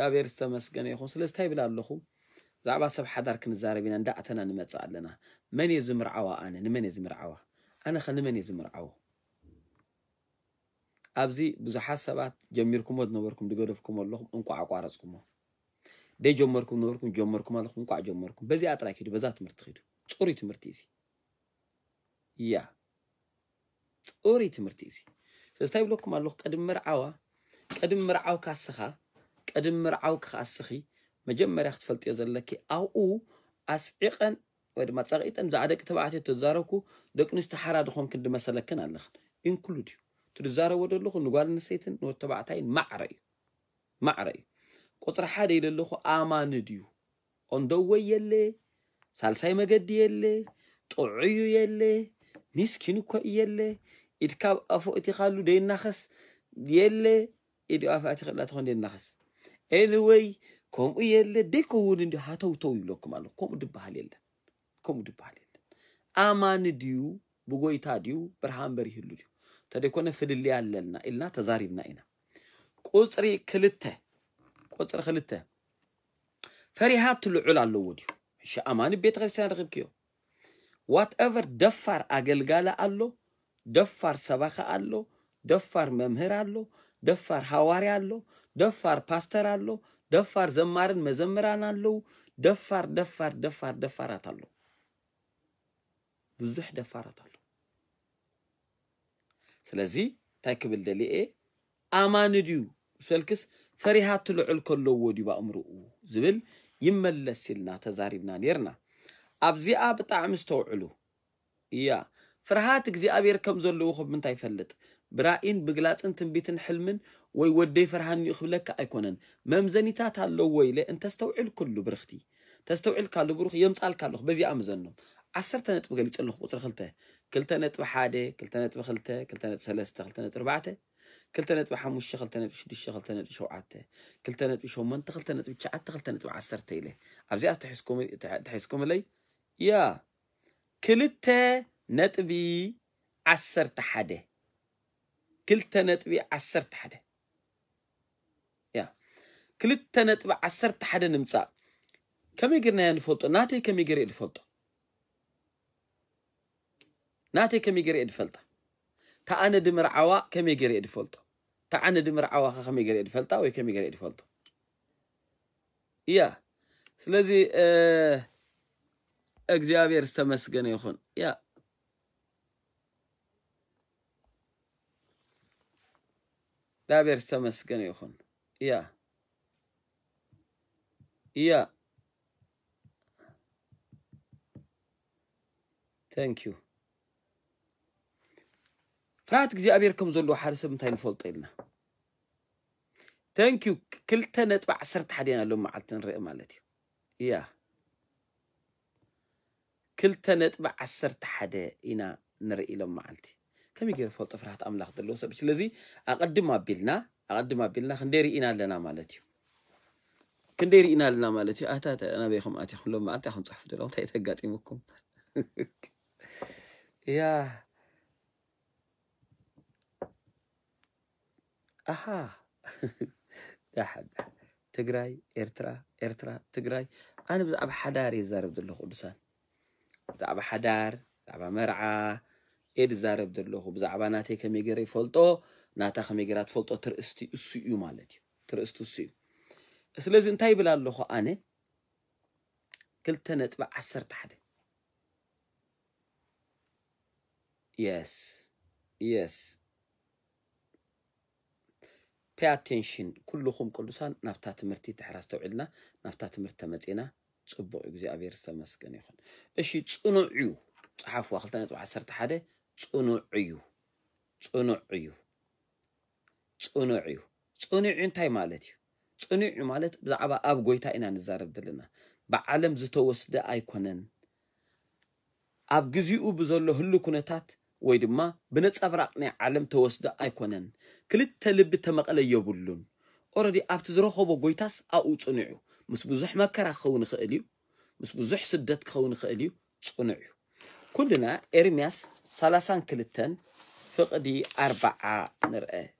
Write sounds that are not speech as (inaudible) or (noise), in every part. እግዚኣብሔር ዝተመስገነ ይኹን ስለስታይ ይብል ኣለኹ ብዛዕባ ሰብ ሓዳር ክንዛረብ ኢና እንዳእተና ንመፅእ ኣለና መን እየ ዝምርዓዋ ኣነ ንመን እየ ዝምርዓዋ ኣነ ኸ ንመን እየ ዝምርዓዎ ኣብዚ ብዙሓት ሰባት ጀሚርኩሞ ዝነበርኩም ድገደፍኩም ኣለኹም እንቋዕ ኣቋረፅኩሞ ደይ ጀመርኩም ዝነበርኩም ጀመርኩም ኣለኹም እንቋዕ ጀመርኩም በዚኣ ጥራይ ኪዱ በዛ ትምህርቲ ኪዱ ፅሩይ ትምህርቲ እዚ ያ ፅሩይ ትምህርቲ እዚ ስለስታይ ይብለኩም ኣለኹ ቀድሚ መርዓዋ ቀድሚ መርዓውካ ስኻ كدمر عو كخاصخي مجمر يخت فلت يزلكي أو أو أسعيقن ويد ما تسعيقن زعادك تبعاتي تزاروكو دوك نستحرى دخون كد مسلكن على لخن إن كلو ديو تزارو ودو اللخو نقال نسيتن نو تبعتين معري معري قطر حادي للخو آمان ديو اندوو يلي سالساي مقد يلي طعيو يلي نسكينو كو يلي إدكاب أفو إتخالو دين نخس يلي إدكاب أفو إتخالو دين نخس ኤንወይ ከምኡ የለ ደይኮ እውን እንዲ ሃተውተው ይብለኩም ኣሎ ከምኡ ድበሃል የለን ከምኡ ድበሃል የለን ኣማኒ ድዩ ብጎይታ ድዩ ብርሃን በሪህሉ ድዩ እንተደይኮነ ፍልልያ ኣለና ኢልና ተዛሪብና ኢና ቁፅሪ ክልተ ቁፅሪ ክልተ ፈሪሃት ልዑል ኣለዎ ድዩ እሺ ኣማኒ ቤተክርስትያን ረኺብክዮ ዋትኤቨር ደፋር ኣገልጋለ ኣሎ ደፋር ሰባኸ ኣሎ ደፋር መምህር አለው፣ ደፋር ሐዋሪ አለው፣ ደፋር ፓስተር አለው፣ ደፋር ዘማርን መዘምራን አለው። ደፋር ደፋር ደፋር ደፋራት አለው፣ ብዙሕ ደፋራት አለው። ስለዚህ እንታይ ክብል ደሊኤ ኣማኒ ድዩ ስፈልክስ ፈሪሃት ልዑል ከለዎ ድዩ ብኣእምርኡ ዝብል ይመለስ ኢልና ተዛሪብና ነርና ኣብዚኣ ብጣዕሚ ዝተውዕሉ እያ ፍርሃት እግዚኣብሔር ከም ዘለዎ ኸብ ምንታይ ይፈልጥ برائن بغلات أنتم بيتن حلمن وي ودي فرحان يخبلك ايكونن ممزني تاتا لووي لي انت استوعل كل برختي تستوعل كالو بروخ يمصال كالو بزي امزنو عسرت نطب غلي تصلخ قصر خلته كلت نطب حاده كلت نطب خلته كلت نطب ثلاثه كلت نطب اربعه كلت نطب حموش كلت نطب شدش كلت نطب شوعته كلت نطب شومن كلت نطب تشعته كلت نطب عسرت لي ابزي تحسكم تحسكم لي يا كلت نطبي عسرت حاده ክልተ ነጥቢ ዓሰርተ ሓደ ያ ክልተ ነጥቢ ዓሰርተ ሓደ ንምፃእ ከመይ ጌርናያ ንፈልጦ ናተይ ከመይ ገይረ ድፈልጦ ናተይ ከመይ ገይረ ድፈልጣ ተኣነ ድምርዓዋ ከመይ ገይረ ድፈልጦ ተዓነ ድምርዓዋ ኸ ከመይ ገይረ ድፈልጣ ወይ ከመይ ገይረ ድፈልጦ እያ ስለዚ እግዚኣብሔር ዝተመስገነ ይኹን ያ دابير استمس قني يخون يا يا thank you فرات كذي أبيركم زلوا حارس بمتين فولت إلنا thank you كل تنت بعسرت حدينا لهم معتن رأي مالتي يا كل تنت بعسرت حدا إنا نرأي لهم معتي كمي غير فوت فرحت املاخ دلو سبش لذي اقدم ما بيلنا اقدم ما بيلنا خنديري انا لنا مالتي كنديري انا لنا مالتي اتا انا بيخم اتي خلو ما انت خم صحف دلو تايت اقاتي مكم يا اها يا حد تقراي ارترا ارترا تقراي انا بزعب حداري زارب دلو خلصان بزعب حدار بزعب مرعا إد زارب درلوه بزعبا ناتي كمي غيري فولتو ناتا خمي غيرات فولتو ترستي السيو مالتي ترستو السيو اسلزين تايب لالوخو آني كلتنت با عصر تحدي يس يس pay attention كلهم كلسان نفتات مرتي تحراس توعدنا نفتات مرتي متينا تصبو اقزي افيرس تمسكن يخون اشي تصنعيو صحاف واخلتنت با عصر تحدي ጽኑዕ እዩ ጽኑዕ እዩ ጽኑዕ እዩ ጽኑዕ እንታይ ማለት እዩ ጽኑዕ ማለት ብዛዕባ ኣብ ጎይታ ኢና ንዛረብ ዘለና ብዓለም ዝተወስደ ኣይኮነን ኣብ ግዚኡ ብዘሎ ህሉ ኩነታት ወይ ድማ ብነፀብራቕ ናይ ዓለም ተወስደ ኣይኮነን ክልተ ልቢ ተመቐለ የብሉን ኦረዲ ኣብቲ ዝረኸቦ ጎይታስ ኣብኡ ፅኑዕ እዩ ምስ ብዙሕ መከራ ክኸውን ይኽእል እዩ ምስ ብዙሕ ስደት ክኸውን ይኽእል እዩ ፅኑዕ እዩ كلنا إرمياس ثلاثان كلتن فقدي أربعة نرأى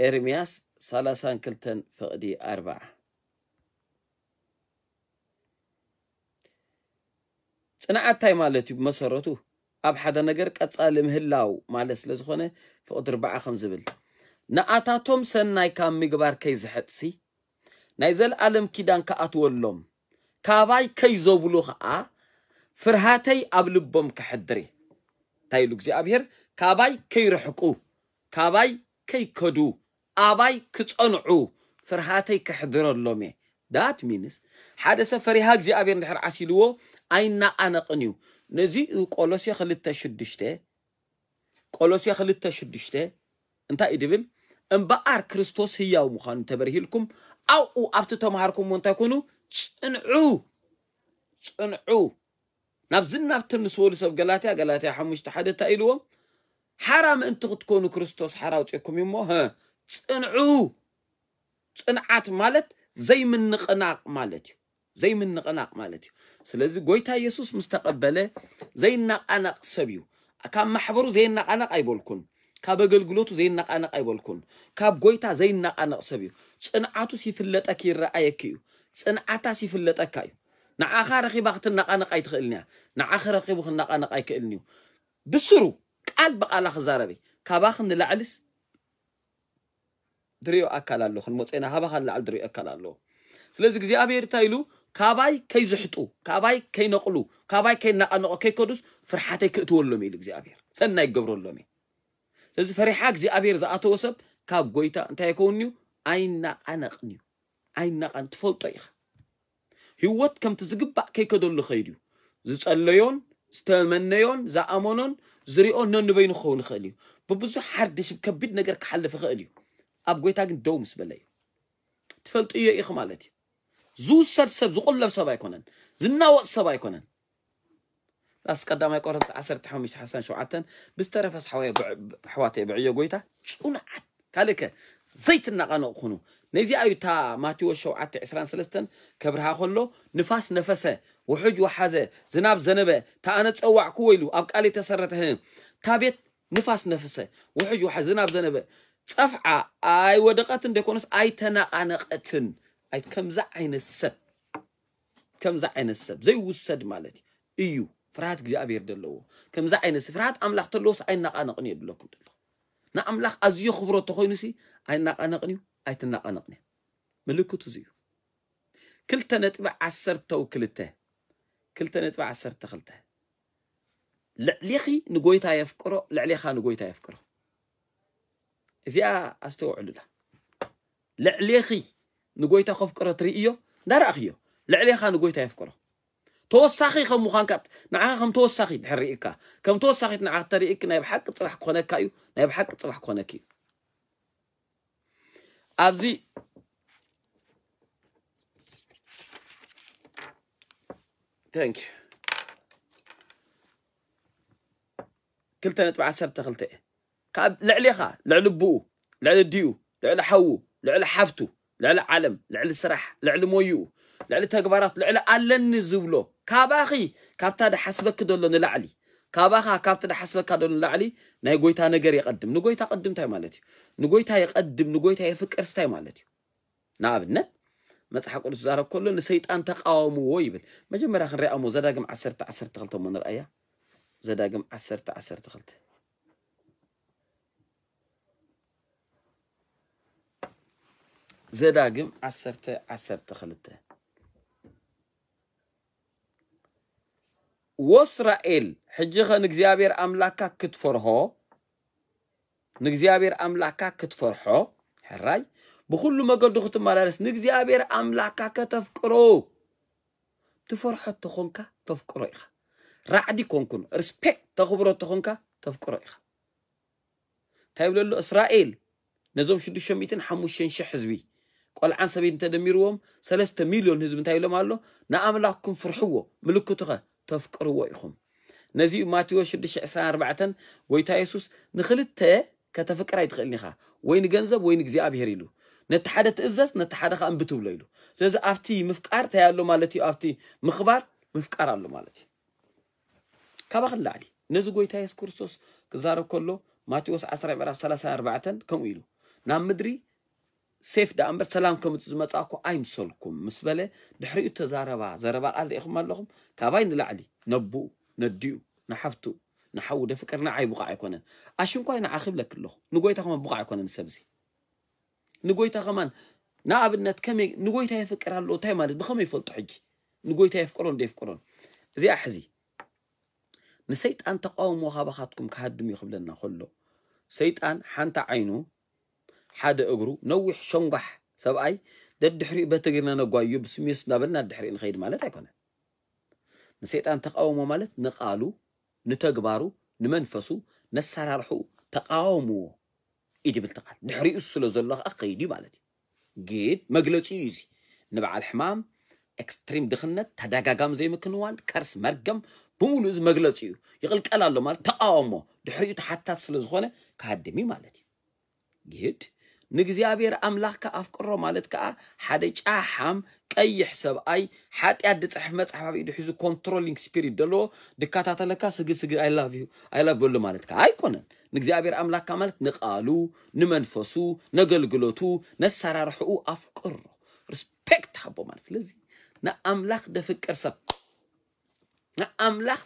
إرمياس ثلاثان كلتن فقدي أربعة ፅንዓታይ ማለት እዩ ብመሰረቱ ኣብ ሓደ ነገር ቀፃሊ ምህላው ማለት ስለ ዝኾነ ፍቕዲ ርባዓ ከም ዝብል ንኣታቶም ሰናይ ካብ ምግባር ከይዝሕጥሲ ናይ ዘለኣለም ኪዳን ከኣትወሎም ካባይ ከይዘብሉ ከዓ ፍርሃተይ ኣብ ልቦም ክሕድር እንታይ ኢሉ እግዚኣብሔር ካባይ ከይርሕቁ ካባይ ከይከዱ ኣባይ ክፀንዑ ፍርሃተይ ክሕድረሎም እየ ዳት ሚንስ ሓደ ሰብ ፈሪሃ እግዚኣብሔር እንድሕር ዓሲልዎ ኣይናዓነቕን እዩ ነዚ ቆሎሴ ክልተ ሽዱሽተ ቆሎሴ ክልተ ሽዱሽተ እንታይ እዩ ድብል እምበኣር ክርስቶስ ህያው ምዃኑ ተበርሂልኩም ኣብኡ ኣብቲ ተምሃርኩምዎ እንታይ ኮይኑ ፅንዑ ፅንዑ ناب زن نفتن نسول سب قلاتيا قلاتيا حموش تحدي تايلوهم حرام انت تكونوا كريستوس حراو تشيكم يمو ها تنعو تنعات مالت زي من نقناق مالتي زي من نقناق مالتي سلازي قويتا يسوس مستقبله زي النقناق سبيو كان محفرو زي النقناق اي بولكن كاب قلقلوتو زي النقناق اي بولكن كاب قويتا زي النقناق سبيو تنعاتو سيفلت اكي رأيكيو تنعاتا سيفلت اكايو ንዓኻ ረኺባ ክትነቃነቕ ኣይትኽእልንያ ንዓኸ ረኺቡ ክነቃነቕ ኣይክእልን እዩ ብስሩ ቃል ብቓላ ክዛረበ ካባኽ ንላዕልስ ድሪዮ ኣካል ኣለኹ ንሞፀና ሃባኻ ንላዕሊ ድሪዮ ኣካል ኣለዎ ስለዚ እግዚኣብሔር እንታይ ኢሉ ካባይ ከይዝሕጡ ካባይ ከይነቕሉ ካባይ ከይናቃነቑ ከይከዱስ ፍርሓተይ ክእትወሎም ኢሉ እግዚኣብሔር ፀና ይገብረሎም እየ ስለዚ ፈሪሓ እግዚኣብሔር ዝኣተወ ሰብ ካብ ጎይታ እንታይ ይከውን እዩ ኣይናቃነቕን እዩ ኣይናቃን ትፈልጦ ኢኻ ህይወት ከምቲ ዝግባእ ከይከደሉ ኸይድ እዩ ዝጸለዮን ዝተመነዮን ዝኣመኖን ዝሪኦን ነንበይኑ ክኸውን ይኽእል እዩ ብብዙሕ ሓድሽ ከቢድ ነገር ክሓልፍ ይኽእል እዩ ኣብ ጎይታ ግን ደው ምስ በለ እዩ ትፈልጡ እዮ ኢኹ ማለት እዩ ዝውሰድ ሰብ ዝቑለብ ሰብ ኣይኮነን ዝናወፅ ሰብ ኣይኮነን ራስ ቀዳማይ ቆሮንቶስ 15 ብዝተረፈስ ሕዋተይ ብዕዮ ጎይታ ጹኑዓት ካልእ ከ ዘይትናቐነቕ ኩኑ نيزي أيو تا ماتيو الشوعات عسران سلستن كبرها خلو نفاس نفسه وحج وحازة زناب زنبه تا أنا تسوع كويلو أبقالي تسرتهم تابيت نفاس نفسه وحج وحازة زناب زنبه تفعى أي ودقاتن ديكونس أي تناقانقتن أي كمزع عين السب كمزع عين السب زي وسد مالتي إيو فرات እግዚአብሔር ደለዎ ከምዚ ዓይነት ፍርሃት ኣምላኽ ተለዎስ ኣይናቃነቕን እየ ድለኩም ደለኹ ንኣምላኽ ኣዝዩ ክብሮ እንተኮይኑ ሲ ኣይናቃነቕን እዩ ኣይትናቐነቕኒ ምልክቱ እዚ እዩ ክልተ ነጥቢ ዓሰርተው ክልተ ክልተ ነጥቢ ዓሰርተ ክልተ ልዕሊኺ ንጎይታ የፍቅሮ ልዕሊኻ ንጎይታ የፍቅሮ እዚኣ ኣስተውዕሉላ ልዕሊኺ ንጎይታ ከፍቅሮ ትርእዮ እንዳረእኽዮ ልዕሊኻ ንጎይታ የፍቅሮ ተወሳኺ ከም ምዃንካ ንዓኻ ከም ተወሳኺ ድሕር ርኢካ ከም ተወሳኺት ንዓኻ ተርእክ ናይ ብሓቂ ፅባሕ ክኾነካ እዩ ናይ ብሓቂ ፅባሕ ክኾነካ እዩ ابزي تانك كلتا نتبع عشر تخلتا كاب لعليخا لعل بو لعل ديو لعل حو لعل حفتو لعل علم لعل سرح لعل مويو لعل تكبرات لعل الن زبلو كاباخي كابتا حسبك دولو نلعلي كابها كابتن حسب كادون لعلي نجويتها نجر يقدم نجويتها قدم تاي مالتي نجويتها يقدم نجويتها يفكر ستاي مالتي نابنت ما تحقق زارب كله نسيت أن تقاوم ويبل ما جمع رخن رأى مو جم عسر تعسر تغلط من جم عسر تعسر تغلط زدا جم عسر تعسر غلطة واسرائيل حجيخ نكزيابير املاكا كتفرهو نكزيابير املاكا كتفرهو حراي بخلو ما قدو مالارس نكزيابير املاكا كتفكرو تفرحو تخونكا تفكرو إخا رعدي كونكن ريسبكت تخبرو تخونكا تفكرو إخا تايب له اسرائيل نزوم شدو شميتن حموشين شحزوي قال عن سبيل تدميرهم ثلاثة مليون حزب تايبلو مالو لكم فرحوه ملكتو ተፍቅርዎ ኢኹም ነዚኡ ማቴዎስ 624 ጎይታ የሱስ ንክልተ ከተፍቅር ኣይትኽእልኒ ኢኻ ወይ ንገንዘብ ወይ ንእግዚኣብሄር ኢሉ ነቲ ሓደ ትእዘዝ ነቲ ሓደ ከዓ እምብትብሎ ኢሉ ስለዚ ኣብቲ ምፍቃር እንታይ ኣሎ ማለት እዩ ኣብቲ ምኽባር ምፍቃር ኣሎ ማለት እዩ ካባ ክንላዕሊ ነዚ ጎይታ የሱስ ክርስቶስ ክዛረብ ከሎ ማቴዎስ 10 ዕራፍ 34 ከምኡ ኢሉ ናብ ምድሪ ሴፍ ደኣ እምበር ሰላም ከምፅ ዝመፃእኩ ኣይምሰልኩም ምስ በለ ድሕሪኡ ተዛረባ ዘረባ ቃል ኢኹም ኣለኹም ካባይ ንላዕሊ ነብኡ ነዲኡ ንሓፍቱ ንሓዊ ደፍቅር ንዓይ ቡቃዕ ኣይኮነን ኣሽንኳይ ንዓኺ ብለክ ኣለኹ ንጎይታ ከማ ቡቃዕ ኣይኮነን ሰብዚ ንጎይታ ከማን ንኣብነት ከመይ ንጎይታ የፍቅር ኣለዎ እንታይ ማለት ብከመይ ይፈልጡ ሕጂ ንጎይታ የፍቅሮን ደየፍቅሮን እዚኣ ሕዚ ንሰይጣን ተቃውሞ ካባኻትኩም ክሃድም እዩ ክብለና ከሎ ሰይጣን ሓንቲ ዓይኑ ሓደ እግሩ ነዊሕ ሸንጓሕ ሰብኣይ ደድሕሪኡ በቲ እግርና ነጓዩ ብስሜስ እናበልና ድሕሪኡ ንኸይድ ማለት ኣይኮነን ንሰይጣን ተቃወሞ ማለት ንቃሉ ንተግባሩ ንመንፈሱ ነሰራርሑኡ ተቃወምዎ እዩ ድብል ተቓል ድሕሪኡ ስለ ዘሎ ከዓ ከይድ እዩ ማለት እዩ ግን መግለፂ እዩ እዚ ንበዓል ሕማም ኤክስትሪም ድኽነት ተደጋጋም ዘይምክንዋን ከርስ መርገም ብምሉእ እዚ መግለፂ እዩ ይቕልቀል ኣሎ ማለት ተቃወሞ ድሕሪኡ ተሓታት ስለ ዝኾነ ካሃድም ማለት እዩ ግድ ንእግዚኣብሔር ኣምላኽካ ኣፍቅሮ ማለት ከዓ ሓደ ጫሓም ቀይሕ ሰብኣይ ሓጢኣት ድፅሕፍ መፅሓፍ ኣብ ኢዱ ሒዙ ኮንትሮሊንግ ስፒሪት ዘለዎ ድከታተለካ ስግስግ ኣይላቭ በሎ ማለት ከዓ ኣይኮነን ንእግዚኣብሔር ኣምላኽካ ማለት ንቃሉ ንመንፈሱ ነገልግሎቱ ነሰራርሕኡ ኣፍቅሮ ሪስፔክት ሃቦ ማለት ስለዚ ንኣምላኽ ደፍቅር ሰብ ንኣምላኽ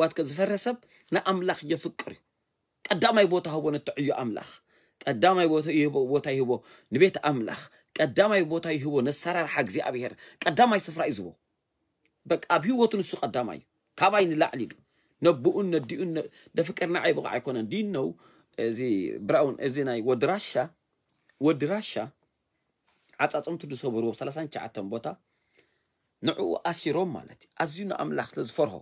ዋትከ ዝፈረ ሰብ ንኣምላኽ የፍቅር እዩ ቀዳማይ ቦታ ሃቦ ነትዕዮ ኣምላኽ قداماي ቦታ ይህቦ ቦታ ይህቦ ንቤት ኣምላኽ ቀዳማይ ቦታ ይህቦ ነሰራርሓ እግዚኣብሔር ቀዳማይ ስፍራ እዩ ዝቦ በቃ ኣብ ህይወቱ ንሱ ቀዳማይ እዩ ካባይ ንላዕሊ ኢሉ ነብኡን ነዲኡን ደፍቅር ንዓይ ብቕዓ ኣይኮነን ዲነው እዚ ብራውን እዚ ናይ ወዲ ራሻ ወዲ ራሻ ዓፃፅምቱ ዝሰብርዎ 39 ቦታ ንዕኡ ኣሲሮም ማለት እዩ ኣዝዩ ንኣምላኽ ስለ ዝፈርሆ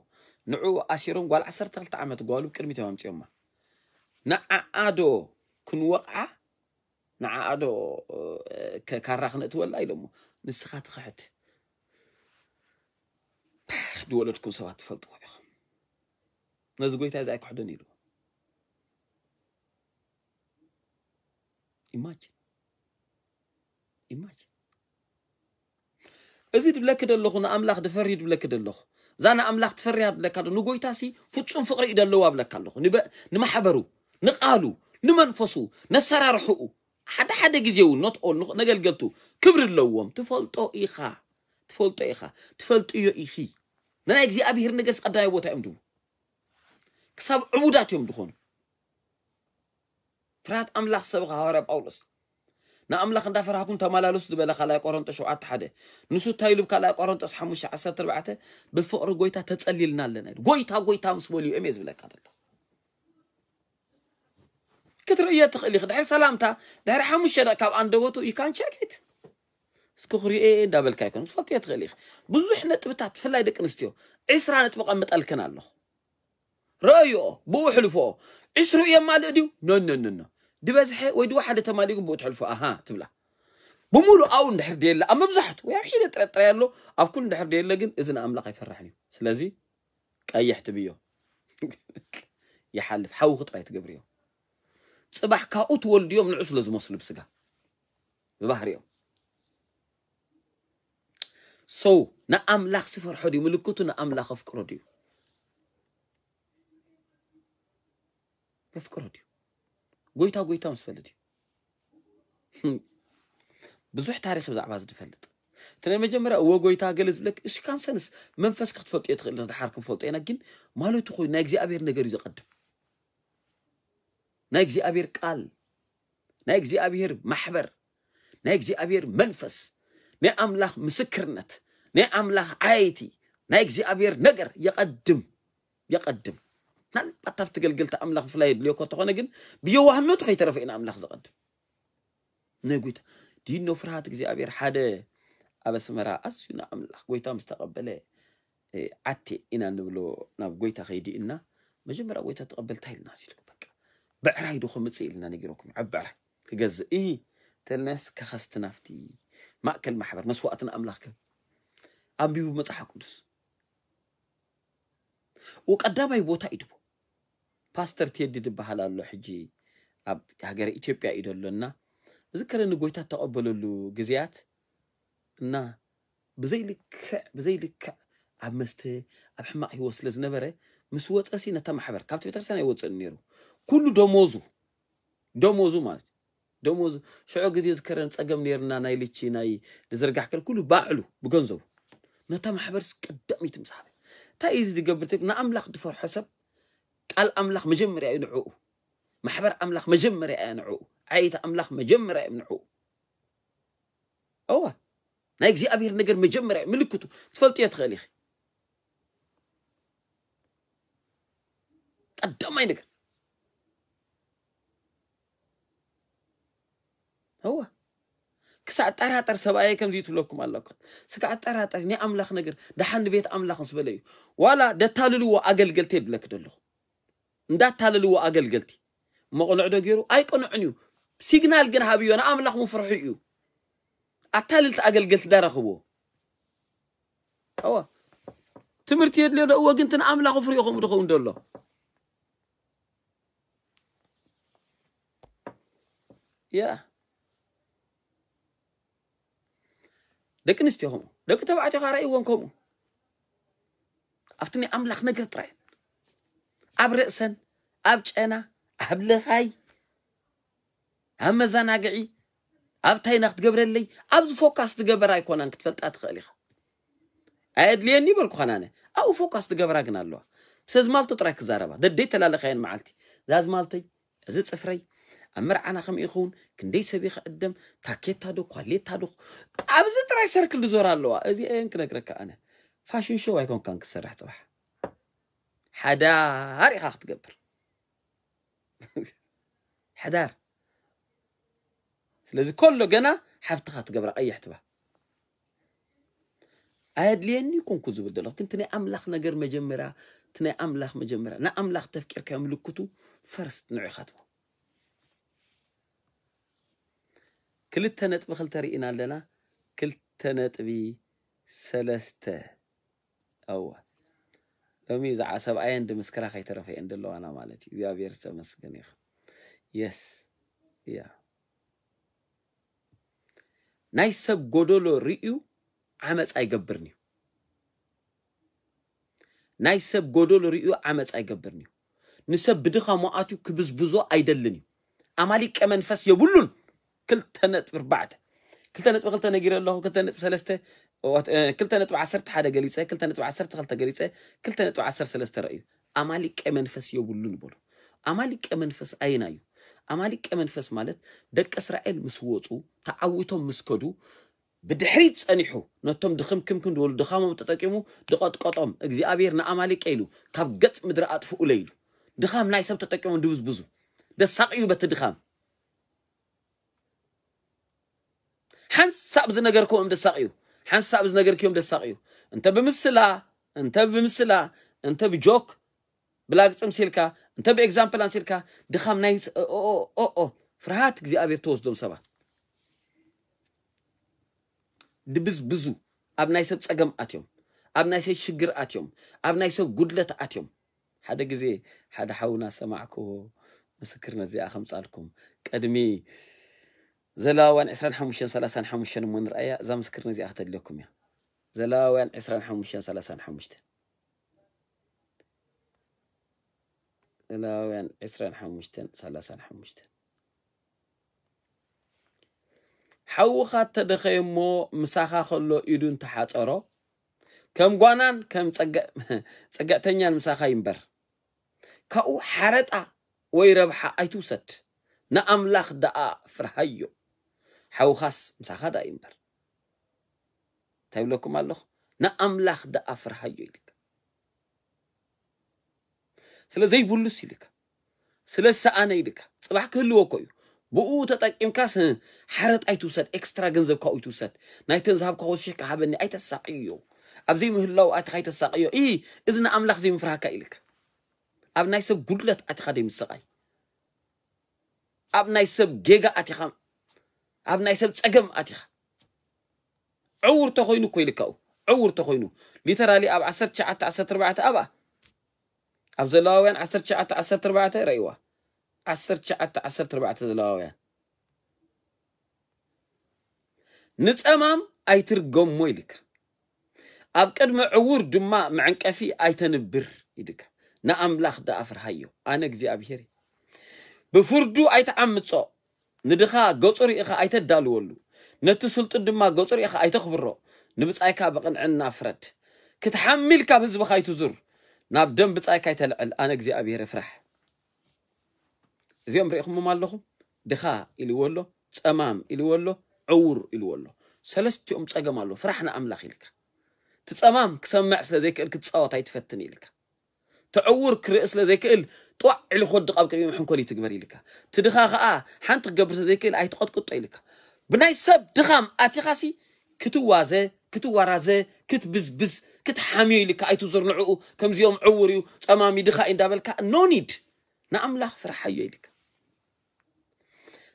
ንዕኡ ኣሲሮም ጓል 12 ዓመት ጓሉ ቅድሚቶም ኣምፅዮማ ንዓኣዶ كنوقع نعادو ككارخنة ولا إلهمو نسخات خات دولة تكون سوات فلت وياهم نزقوي تازعك حدا نيلو imagine imagine أزيد بلا كده اللخ نأملاخ دفريد بلا كده اللخ زانا أملاخ دفريد بلا كده نقول تاسي فتصن فقري إذا اللوا بلا كده اللخ نب نمحبرو نقالو نمنفسو نسرى رحو حدا حدا جزيو نط اول نجل جلتو كبر اللوم تفلتو ايخا تفلتو ايخا تفلتو ايخي نانا اجزي ابي هير نجس قداي بوتا امدو كساب عبودات يوم دخون فرات املاخ سبغا هارب اولس نا املاخ ندا فرحكم تمالا لس دبلا خلايا قرون تشوعات حدا نسو تايلو بكالا قرون تصحمو شعصات ربعته بفقر قويتا تتسليل نال لنا قويتا قويتا مسبولي اميز بلا كادلو كتر إياه تخليخ دحر سلامتا دحر حمشة كاب أندوتو you can't check it سكخري إيه, إيه، دابل كايكون تفكي تخليخ بزوح نتبتات فلاي دك نستيو عسرا نتبقى متألكن الله رأيو بو حلفو عسرو يا مالو ديو نو نو نو نو دبزحي ويدو واحد تماليكو بو تحلفو أها تبلا بمولو أو ندحر لا أما بزحت ويا حين ترى يالو أب كل ندحر ديلا لكن إذن أملاق يفرحني سلازي قيحت بيو (laughs) يحلف حوخ طريت قبريو ፅባሕ ካብኡ ተወልድዮም ንዑ ስለ ዝመስሉ ብስጋ ብባህሪኦም ሰው ንኣምላኽ ስፈርሖ ድዩ ምልክቱ ንኣምላኽ ኣፍቅሮ ድዩ የፍቅሮ ድዩ ጎይታ ጎይታ ምስ ፈልጥ እዩ ብዙሕ ታሪክ ብዛዕባ እዚ ድፈልጥ እቲ ናይ መጀመርያ እወ ጎይታ ገለ ዝብለክ እሱ ካንሰንስ መንፈስ ክትፈልጥዮ ትኽእል ድሓር ክንፈልጦ ኢና ግን ማለቱ ኮይኑ ናይ እግዚኣብሔር ነገር እዩ ዘቐድም ናይ እግዚኣብሔር ቃል ናይ እግዚኣብሔር ማሕበር ናይ እግዚኣብሔር መንፈስ ናይ ኣምላኽ ምስክርነት ናይ ኣምላኽ ዓየይቲ ናይ እግዚኣብሔር ነገር የቀድም የቀድም ምናልባት ኣብቲ ገልገልቲ ኣምላኽ ብፍላይ የድልዮ እኳ እንተኾነ ግን ብየዋህነቱ ከይተረፈ ኢና ኣምላኽ ዘቐድም ናይ ጎይታ ድኖ ፍርሃት እግዚኣብሔር ሓደ ኣብ ኣስመራ ኣዝዩ ንኣምላኽ ጎይታ ምስ ተቐበለ ዓቴ ኢና ንብሎ ናብ ጎይታ ከይዲ እና መጀመርያ ጎይታ ተቐበልታ ኢልና ሲልኩ ብዕራይ ድኹም ምፅእ ኢልና ነጊሮኩም ኣብ ብዕራይ ክገዝእ እ ተልነስ ከኸስቲ ናፍቲ ማእከል ማሕበር መስዋእትን ኣምላኽ ከብ ኣንቢቡ መፅሓፍ ቅዱስ ወቀዳማይ ቦታ እዩ ድቦ ፓስተር ቴዲ ድበሃል ኣሎ ሕጂ ኣብ ሃገረ ኢትዮጵያ እዩ ደሎና ዝከረኒ ጎይታ ተቐበለሉ ግዜያት እና ብዘይልክዕ ብዘይልክዕ ኣብ መስተ ኣብ ሕማቕ ሂወት ስለ ዝነበረ ምስ ወፀሲ ነታ ማሕበር ካብቲ ቤተክርስትያን ኣይወፅእን ነይሩ كل دموزو دموزو مالت دموزو شو قد يذكرن تساقم نيرنا ناي لكي ناي لزرقاح كل كله باعلو بقنزو نتا محبرس قدامي تمسحبه تا إيزي دي قبرتك نا أملاق دفور حسب قال أملاق مجمري ينعوه محبر أملاق مجمري ينعوه عايت أملاق مجمري ينعوه أوه نايك زي أبير نقر مجمري ملكوتو تفلتي يتخليخي قدامي نقر هو كسع ترى ترى سبأي كم زيت لكم الله قد سكع ترى ترى ني أملاك نجر دحن بيت أملاك نسبلي ولا ده تالل هو أقل قلتي بلك دلو ده تالل هو أقل قلتي ما قلنا عدو غيره أي قلنا عنيو سيجنال جنها بيو أنا أملاك مفرحيو أتالل تأقل قلت دار خبو هو تمرتي اللي هو قلت أنا أملاك مفرحيو خمر خون دلو يا yeah. لكن نستي لكن دك تبع تخارئ ونكم أفتني أملك نقر طري أب رئسا أب جأنا أب لخاي هم زان أقعي أب تاينخ تقبر اللي أب فوكاس تقبر أي كونان كتفلت أتخاليخ أيد ليني بلكو خنانة أو فوكاس تقبر أقنا اللوه سيز مالتو تراك زاربا دد دي تلالخين معالتي زاز مالتي زيت سفري أمر مرعنا خم يخون كندي سبي خدم تاكيت هادو كواليت هادو أبز تراي سيركل دزور اللوا أزي أين كنا كنا كأنا فاشن شو هيكون كان كسر رح تصبح حدار يخاخ تقبر (laughs) حدار لازم كله جنا حفت خاخ تقبر أي حتبه أهد لي أن يكون كوزو بدلو كنت ني أملاخ نقر مجمرة تني أملاخ مجمرة نا أملاخ تفكير كاملو كتو فرست نعي خاتبه ክልተ ነጥቢ ክልተ ርኢና ኣለና ክልተ ነጥቢ ሰለስተ እዋ ሎሚ እዛ ሰብኣየ እንዲምስክራ ከይተረፈየን ዘለዋና ማለት እዩ እግዚኣብሔር ዝተመስገን ኢኹ የስ እያ ናይ ሰብ ጎደሎ ርእዩ ዓመፅ ኣይገብርን እዩ ናይ ሰብ ጎደሎ ርእዩ ዓመፅ ኣይገብርን እዩ ንሰብ ብድኻሞኣትዩ ክብዝብዞ ኣይደልን እዩ ኣማሊቀ መንፈስ የብሉን كلتا نطب أربعة كلتا نطب خلتا نجير الله كلتا نطب ثلاثة كلتا نطب عسرت حدا جليسة كلتا نطب عسرت خلتا جليسة كلتا نطب عسر ثلاثة رأيو أمالك منفس يقولون بلو أمالك منفس أين أيو أمالك منفس مالت دك إسرائيل مسوتو تعويتهم مسكدو بدحريت صنيحو نتم دخم كم كن دول دخامهم تتقيمو دقات قطم እግዚአብሔር ንኣማሌቅ ኢሉ ካብ ገጽ ምድሪ ኣጥፍኡ ለኢሉ ድኻም دخام ሰብ ተጠቂሙ دوز بزو ده ساقيو بتدخام ሓንሳብ ዝነገርክዎም ደሳቕ እዩ ሓንሳብ ዝነገርክዮም ደሳቕ እዩ እንተ ብምስላ እንተ ብምስላ እንተ ብጆክ ብላግፅም ሲልካ እንተ ብኤግዛምፕል ኣንሲልካ ድኻም ናይ ኦኦ ፍርሃት እግዚኣብሔር ተወስዶም ሰባት ድብዝብዙ ኣብ ናይ ሰብ ፀገም ኣትዮም ኣብ ናይ ሰብ ሽግር ኣትዮም ኣብ ናይ ሰብ ጉድለት ኣትዮም ሓደ ግዜ ሓደ ሓውና ሰማዕክዎ ምስክርነት እዚኣ ከምፃልኩም ቀድሚ زلاوان عسران حموشين سلاسان حموشين مون رأيا إذا مسكرنا زي أختل لكم يا زلاوان عسران حموشين سلاسان حموشتين زلاوان عسران حموشتين سلاسان حموشتين حوخ تدخيمو مساخا خلو إدون تحات أرو كم قوانان كم تقعتنيان مساخا ينبر كأو حرطة ويربحة أيتوسد نأملاخ دقاء فرهيو ሓውኻስ ምሳኻ ዳ እዩ እምበር እንታይ ይብለኩም ኣለኹ ንኣምላኽ ደኣ ፍርሃዮ ኢልካ ስለ ዘይብሉስ ኢልካ ስለ ሰኣነ ኢልካ ፅባሕ ክህልዎ እኮ እዩ ብኡ ተጠቂምካስ ሓረጥ ኣይትውሰድ ኤክስትራ ገንዘብ ካብኡ ይትውሰድ ናይተን ዝሃብካ ወሲሕካ ሃበኒ ኣይተሳቅዮ ኣብዘይ ምህላው ኣትኻ ይተሳቅዮ ኢ እዚ ንኣምላኽ ዘይምፍርሃካ ኢልካ ኣብ ናይ ሰብ ጉድለት ኣትኻ ደይምስቃይ ኣብ ናይ ሰብ ጌጋ ኣትኻ ኣብ ናይ ሰብ ፀገም ኣትኻ ዕውር ተኮይኑ ኮይልካ ኡ ዕውር ተኮይኑ ሊተራሊ ኣብ 1914 ኣብኣ ኣብ ዘለዋውያን 1914 ረእይዋ 1914 ዘለዋውያን ንፀማም ኣይትርጎሞ ይልካ ኣብ ቅድሚ ዕውር ድማ መዕንቀፊ ኣይተንብር ይድካ ንኣምላኽ ዳ ኣፍርሃዮ ኣነ እግዚኣብሔር ብፍርዱ ኣይተዓምፆ ندخا غوصري اخا ايت دالولو نتو سلط دما غوصري اخا ايت خبرو نبصايكا بقن عنا فرد كتحملكا بزب خايت زور ناب دم بصايكا يتلعل انا غزي ابيير افرح زيوم ريخم مالخو دخا الي ولو صمام الي ولو عور الي ولو ثلاثه ام صقمالو فرحنا املاخ لك تصمام كسمع سلا زيك تصوت هاي تفتني لك تعور كرئس لا زيك طوع على خود قاب كبير محن كلي تقبري لك تدخا خا آه حنت قبر تذكر أي آه، تقد قط لك بناي سب دخام أتي آه، خاسي كتو وازة كتو ورازة كت بز بز كت لك أي آه، تزور نعو كم زيوم عوري أمامي دخا إن دابلك نونيد نعم لا فرح حي لك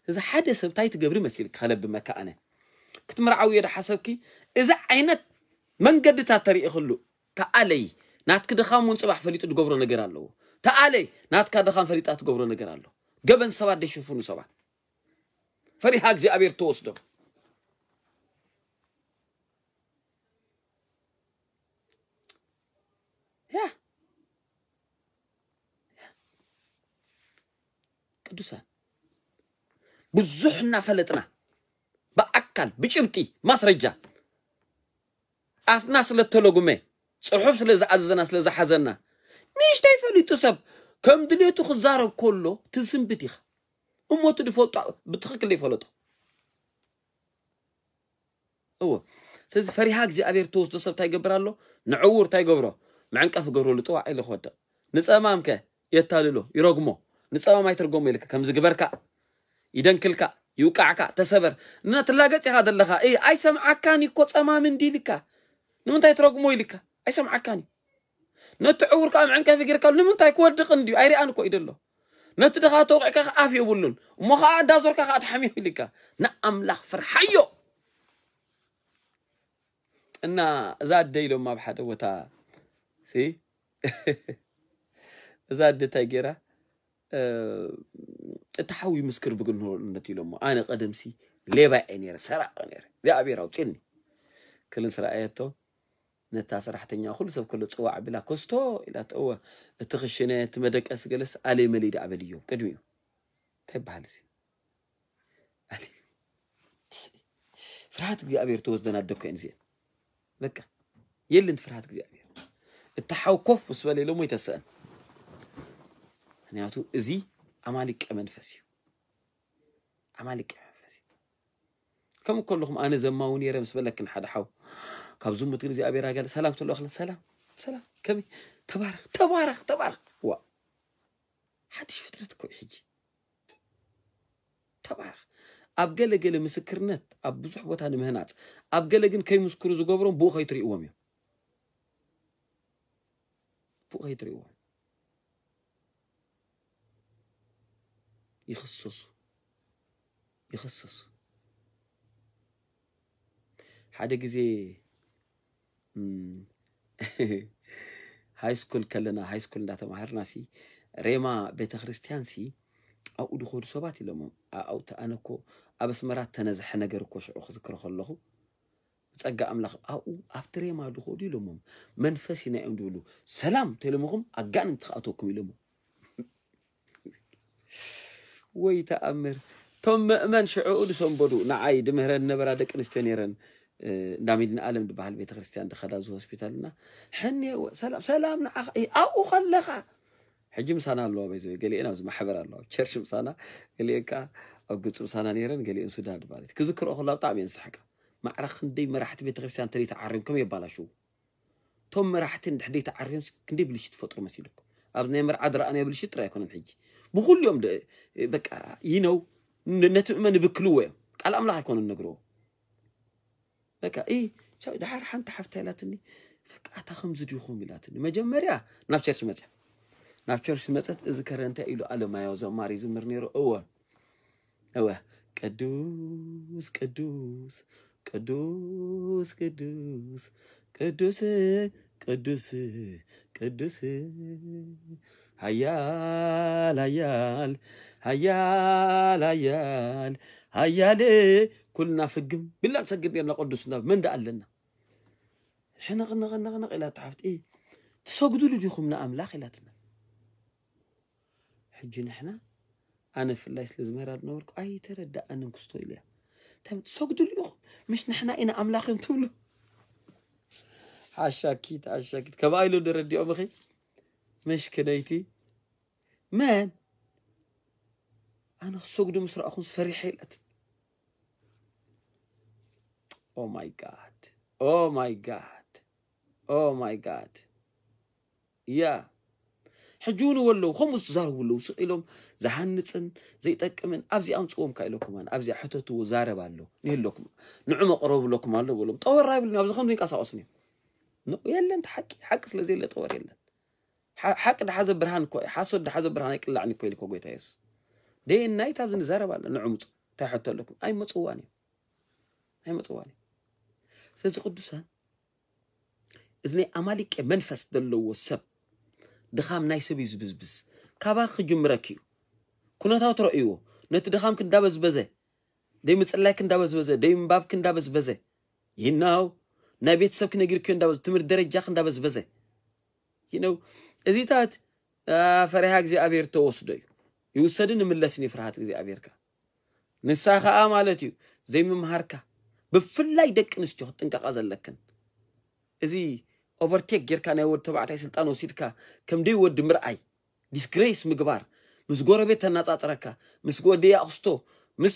إذا حد سب تايت قبري مسيرك خلب بمكانه كت مرعوي رح حسبك إذا عينت من قد ተኣለይ ናትካ ደኻን ፈሊጣ ትገብሮ ነገር ኣሎ ገበን ሰባት ደሽፍኑ ሰባት ፈሪሃ እግዚኣብሔር ተወስዶ ያ ቅዱሳን ብዙሕ እናፈለጥና በአካል ብጭብጢ ማስረጃ ኣፍና ስለተለጉመ ፅሑፍ ስለዝኣዘዘና ስለዝሓዘና ميش تايفلتو سب كم دليتو خزارب كله تنسم بديخ امو تدفوطا بتخك اللي فلطا هو سيزي فريحاك زي ابير توس تصب تاي قبرالو نعور تاي قبرو معنك افو قبرو اللي توع ايلي خوطا نس امامك يتاللو يروقمو نس امام يترقوم ميلك كم زي قبركا يدنكلكا يوكعكا تسبر نتلاقات هذا اللغة اي اي سمعكاني كوت امام ديلكا نمتا يترقمو ايلكا اي سمعكاني نتعور كام عنك فكر كام نمن تايك ورد قندي أيري أنا كويد الله نتدخل توقع كخ أفي بولن وما خا دازور كخ أتحمي فيلكا نأم فرحيو إن زاد ديلو ما بحد وتا سي (laughs) زاد تاجرة أه، تحوي مسكر بقول نتيلو ما أنا قدم سي ليبا أنير سرع أنير ذا أبي راوتيني كلن سرعيته نتا سرحتنيا خل سب كل بلا كستو إلى توه تخشنا تمدك أسجلس علي مليد دعبل يوم كدويو تحب هالزي علي فرحت جي أبير توزدنا الدكو إنزين بكا يلي انت فرحت جي أبير التحاو كف بسوالي لو ميتا سأل هنياتو إزي امالك أمن امالك عمالك كم كلهم أنا زماوني رمس بلك حدا حاو كابزو متقن زي أبي راجل سلام تقول أخلا سلام سلام كمي تبارك تبارك تبارك وا حدش فترة كوي حجي تبارك أب قال قال مسكرنت أب بزح بوت هاد مهنات أب قال قن كي مسكر زو قبرهم بو خيطري أوامي بو خيطري أوامي يخصص يخصص حاجة زي ሃይስኩል ከለና ሃይስኩል እንዳተማሃርና ሲ ሬማ ቤተ ክርስቲያን ሲ ኣብኡ ድኸዱ ሰባት ኢሎም ኣብኡ ኣነ ኮ ኣብ ኣስመራት ተነዝሐ ነገር እኮ ሽዑ ክዝክሮ ከለኹ ብፀጋ ኣምላኽ ኣብኡ ኣብቲ ሬማ ድኸዱ ኢሎሞም መንፈስ ኢና እዮም ድብሉ ሰላም ተለምኹም ኣጋን እንትኽኣተኩም ኢሎሞ ወይ ተኣምር ቶም መእመን ሽዑኡ ድሰንበዱ ንዓይ ድምህረን ነበራ ደቂ ኣንስትዮ ነይረን ናሚድና ኣለም ዝበሃል ቤተ ክርስቲያን ድኸዳ እዚ ሆስፒታል ና ሕኒየ ሰላም ንዓኸ ኣብኡ ከለኻ ሕጂ ምሳና ኣለዋ በይዘ ገሊአን ኣብዚ ማሕበር ኣለዋ ቸርች ምሳና ገሊአን ከዓ ኣብ ግፁ ምሳና ነይረን ገሊአን ሱዳን ማለት ክዝክርኦ ከላ ብጣዕሚ እየን ስሓቃ ማዕረ ክንደይ መራሕቲ ቤተ ክርስቲያን እንተደይ ተዓርዮም ከም የባላሽው እቶም መራሕቲ እንድሕደይ ተዓርዮም ክንደይ ብልሽት ትፈጥሩ መሲለኩም ኣብ ናይ መርዓ ድረኣናዮ ብልሽት ጥራይ ኣይኮነን ሕጂ ብኩልዮም በቃ ይነው ነቲ እመ ንብክልዎ እዮም ቃል ኣምላኽ ኣይኮኑ ነግርዎ በቃ ኢ ቻው ድሓር ሓንቲ ሓፍታ ኢላትኒ በቃ እታ ከምዚ ድኹም ኢላትኒ መጀመርያ ናብ ቸርች መፅያ ናብ ቸርች መፀት እዚ ከረ እንታይ ኢሉ ኣለማያዊ ዘማሪ ዝምር ነይሩ እወ እወ ቅዱስ ቅዱስ ቅዱስ ቅዱስ ቅዱስ ቅዱስ ቅዱስ ሃያል ሃያል ሃያል ሃያል هيا كلنا فقم بالله يا لنا قدسنا من ده قال لنا حنا غنا غنا غنا إلى تعفت إيه تسجدوا لي خمنا لا خلاتنا حجي نحنا أنا في الله يسلز مراد نورك أي تردى أنا نكستو إليه تم تسجدوا لي مش نحنا إنا أملاخ تولو حاشاكيت عشاكيت كما قالوا نردي أمخي مش كنيتي مان أنا سوق مصر أخونس فريحي لأتن أو ماي جاد أو ماي جاد أو ماي جاد يا حجون ولو خمس زار ولو سئلهم زهنتن زي تكمن أبزي أمسكم كايلو كمان أبزي حتى تو زار بالو نيلوكم نعم قرب لكم الله ولو طور راي بالنا أبزي خمس قصة اسني نو يلا أنت حق حق سلازي لا طور يلا حق ده حزب برهان كوي حاسد ده حزب برهان يقلعني كوي لكو غيتايس ደየናይት ኣብ ዝንዛረብ ኣሎ ንዑ ምፁ እንታይ ሕቶ ኣለኩም ኣይመፅዋን እዩ ኣይመፅዋን እዩ ስለዚ ቅዱሳን እዚ ናይ ኣማሊቀ መንፈስ ዘለዎ ሰብ ድኻም ናይ ሰብ እዩ ዝብዝብዝ ካባ ክጅምረክ እዩ ኩነታው ትረእይዎ ነቲ ድኻም ክንዳበዝበዘ ደይ ምፅላይ ክንዳበዝበዘ ደይ ምንባብ ክንዳበዝበዘ ይናው ናይ ቤተሰብ ክነግርክዮ እንዳበዝ ትምህርቲ ደረጃ ክንዳበዝበዘ ይነው እዚታት ፈሪሃ እግዚኣብሔር ተወስዶ እዩ يوسدن ملسن يفرحات እግዚአብሔርካ ንሳ ኸዓ ማለት እዩ ዘይምምሃርካ ብፍላይ ደቂ ኣንስትዮ ክትጥንቀቓ ዘለክን እዚ ኦቨርቴክ ጌርካ ናይ ወዲ ተባዕታይ ስልጣን ወሲድካ ከምደይ ወዲ ምርኣይ ዲስግሬስ ምግባር ምስ ጎረቤት ተናፃፅረካ ምስ ጎደያ ኣክስቶ ምስ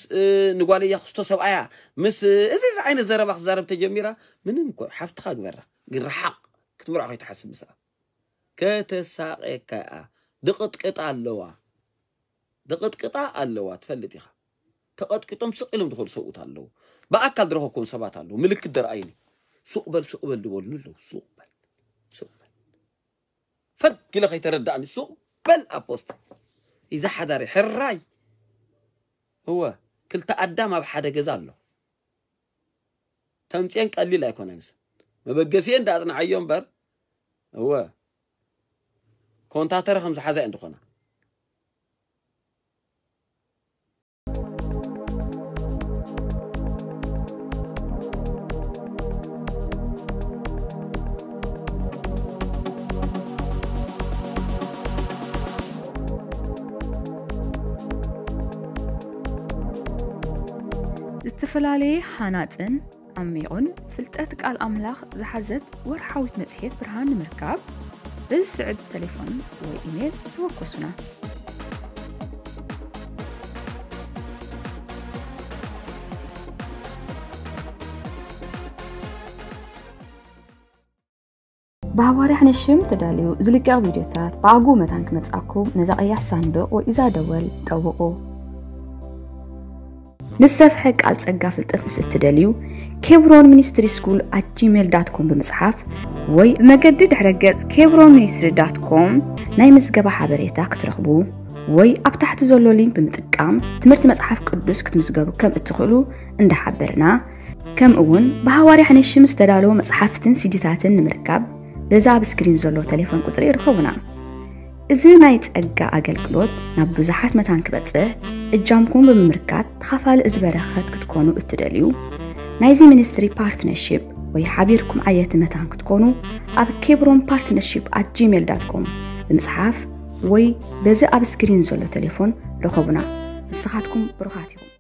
ንጓለያ ክስቶ ሰብኣያ ምስ እዚ እዚ ዓይነት ዘረባ ክዛረብ ተጀሚራ ምንም ኮ ሓፍትካ ግበራ ግን ረሓቕ ክትምርዖ ኮይትሓስብ ምስኣ ከተሳቀካ ድቕጥቅጥ ኣለዋ دقت قطع اللوات فلتيها تقطقطم سقلم دخل سوقت الله باكل درهكم سبات الله ملك در عيني سقبل سقبل دبلن له سوق بل فد كلا سوق بل ابوست اذا حدا حراي هو كل تقدم اب حدا جزا الله تمتين قليل يكون انس مبغسي اند عيون بر هو كونتاتر خمس حزاين عندكم ዝተፈላለየ ሓናፅን ኣሚቑን ፍልጠት ቃል ኣምላኽ ዝሓዘት ወርሓዊት መፅሄት ብርሃን ንምርካብ ብስዕብ ቴሌፎን ወይ ኢሜል ተወኮሱና ብሃዋርያ ሓነሽም ተዳልዩ ዝልቀቕ ቪድዮታት ብኣጉ መታን ክመጽኣኩም ነዛ ቀያሕ ሳንዶቕ ወይ እዛ ደወል ጠውቑ ንሰፍሐ ቃል ጸጋ ፍልጠት ምስ እትደልዩ ኬብሮን ሚኒስትሪ ስኩል ኣት ጂሜል ዳት ኮም ብምጽሓፍ ወይ መገዲ ድሕረ ገጽ ኬብሮን ሚኒስትሪ ዳት ኮም ናይ ምዝገባ ሓበሬታ ክትረኽቡ ወይ ኣብ ታሕቲ ዘሎ ሊንክ ብምጥቃም ትምህርቲ መጽሓፍ ቅዱስ ክትምዝገቡ ከም እትኽእሉ እንዳሓበርና ከምኡ እውን ብሃዋርያ ሓንሺ ምስ ተዳለወ መጽሓፍትን ሲዲታትን ንምርካብ በዛ ኣብ ስክሪን ዘሎ ቴሌፎን ቁጥሪ ይርከቡና እዚ ናይ ፀጋ ኣገልግሎት ናብ ብዙሓት መታን ክበፅሕ እጃምኩም ብምምርካት ተኻፋሊ እዚ በረኸት ክትኮኑ እትደልዩ ናይዚ ሚኒስትሪ ፓርትነርሽፕ ወይ ሓቢርኩም ዓየት መታን ክትኮኑ ኣብ ኬብሮን ፓርትነርሽፕ ኣት ጂሜል ዳትኮም ብምፅሓፍ ወይ በዚ ኣብ ስክሪን ዘሎ ቴሌፎን ረኸቡና ንስኻትኩም ብሩኻት ይኹም